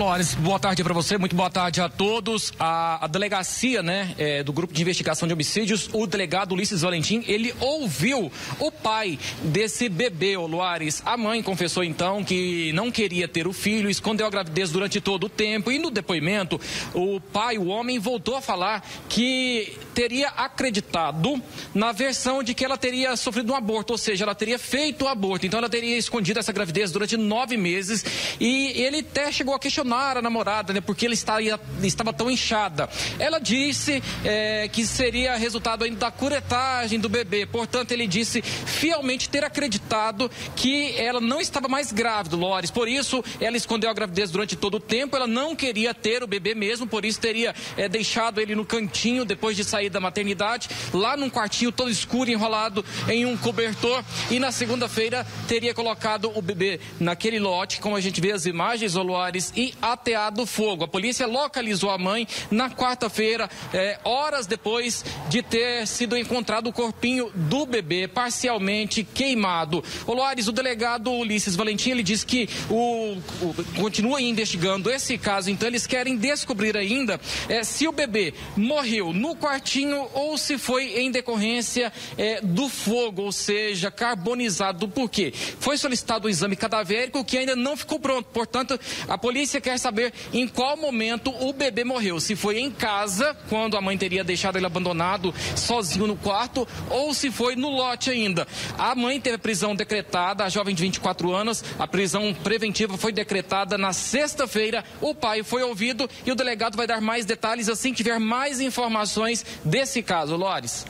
Lores, boa tarde para você, muito boa tarde a todos. A, a delegacia, né, é, do grupo de investigação de homicídios, o delegado Ulisses Valentim, ele ouviu o pai desse bebê, o Luares. A mãe confessou então que não queria ter o filho, escondeu a gravidez durante todo o tempo e no depoimento, o pai, o homem, voltou a falar que teria acreditado na versão de que ela teria sofrido um aborto, ou seja, ela teria feito o aborto, então ela teria escondido essa gravidez durante nove meses e ele até chegou a questionar questionar a namorada, né? Porque ela estaria, estava tão inchada. Ela disse é, que seria resultado ainda da curetagem do bebê. Portanto, ele disse fielmente ter acreditado que ela não estava mais grávida, Lores. Por isso, ela escondeu a gravidez durante todo o tempo. Ela não queria ter o bebê mesmo, por isso teria é, deixado ele no cantinho depois de sair da maternidade, lá num quartinho todo escuro, enrolado em um cobertor. E na segunda-feira teria colocado o bebê naquele lote, como a gente vê as imagens, Lores, e ateado fogo. A polícia localizou a mãe na quarta-feira, é, horas depois de ter sido encontrado o corpinho do bebê parcialmente queimado. O Loares, o delegado Ulisses Valentim, ele disse que o, o, continua investigando esse caso, então eles querem descobrir ainda é, se o bebê morreu no quartinho ou se foi em decorrência é, do fogo, ou seja, carbonizado. Por quê? Foi solicitado o exame cadavérico que ainda não ficou pronto. Portanto, a polícia quer saber em qual momento o bebê morreu. Se foi em casa, quando a mãe teria deixado ele abandonado sozinho no quarto, ou se foi no lote ainda. A mãe teve prisão decretada, a jovem de 24 anos, a prisão preventiva foi decretada na sexta-feira. O pai foi ouvido e o delegado vai dar mais detalhes assim que tiver mais informações desse caso. Lores.